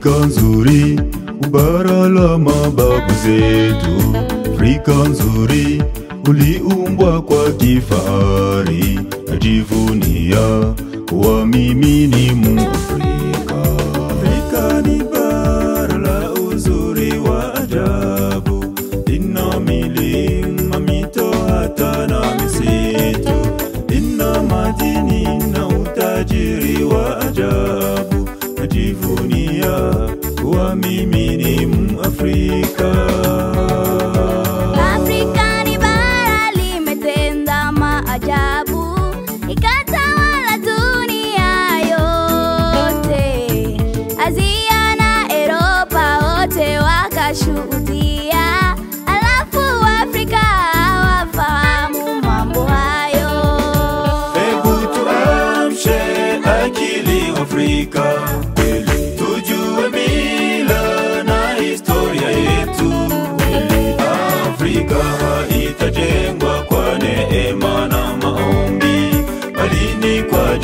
Afrika nzuri, ubara la mababu zetu. Afrika nzuri, uliumbwa kwa kifahari, najivunia kuwa mimi ni Muafrika.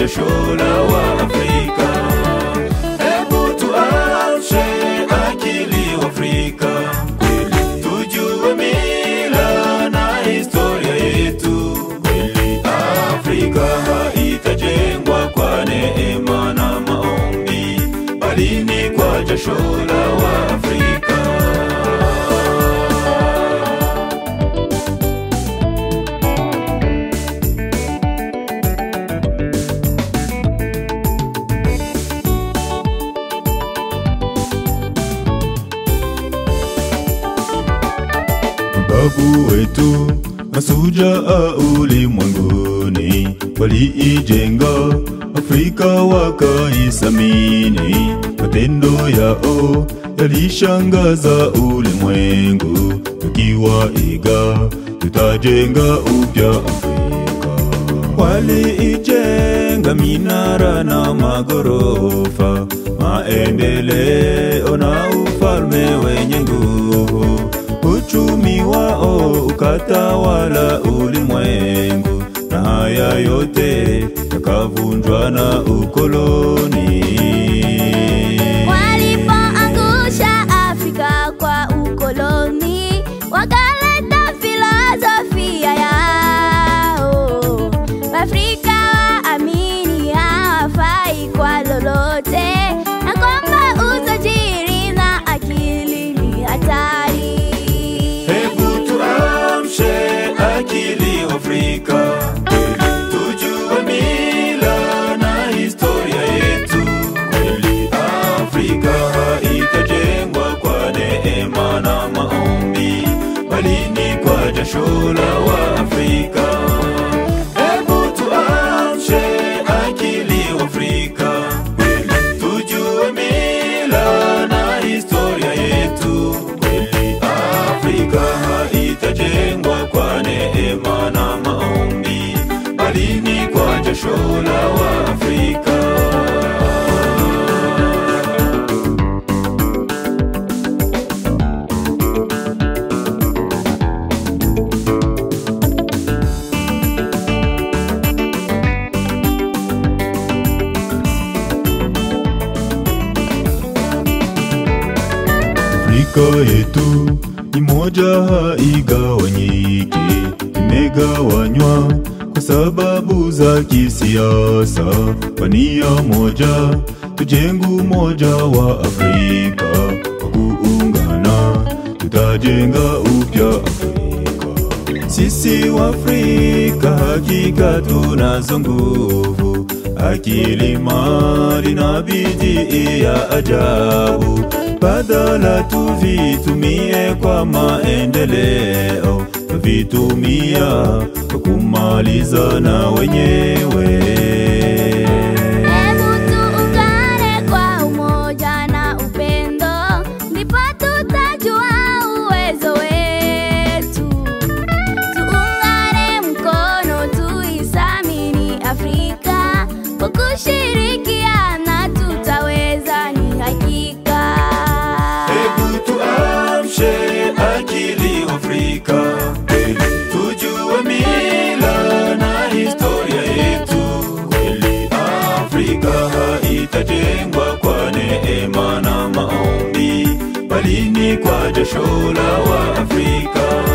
Ni wa Afrika. Hebu tuamshe akili Afrika, tujue mila na historia yetu. Afrika haitajengwa kwa neema na maombi, bali ni kwa jasho la Mababu wetu masujaa ulimwenguni waliijenga Afrika wakaisamini, matendo yao yalishangaza ulimwengu. Tukiwaiga tutajenga upya Afrika. Waliijenga minara na magorofa, maendeleo na ufalme wenye nguvu. Uchumi wao ukatawala ulimwengu, na haya yote yakavunjwa na ukoloni. Afrika yetu ni moja, haigawanyiki, imegawanywa kwa sababu za kisiasa. Kwa nia moja tujengu umoja wa Afrika, kwa kuungana tutajenga upya Afrika. Sisi wa Afrika hakika tunazo nguvu, akili, mali na bidii ya ajabu. Badala tuvitumie kwa maendeleo, vitumia kumaliza kumalizana wenyewe. akili Afrika, tujue mila na historia yetu. Afrika haitatengwa kwa neema na maombi, bali ni kwa jasho la Waafrika.